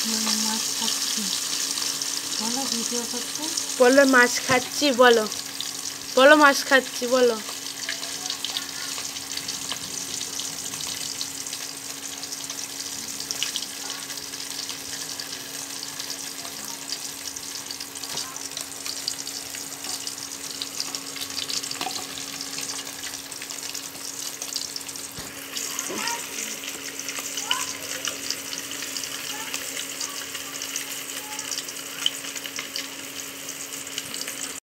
মাছ খাচ্ছি বলো ভিডিও করতে? বলো মাছ খাচ্ছি বলো। বলো মাছ খাচ্ছি বলো।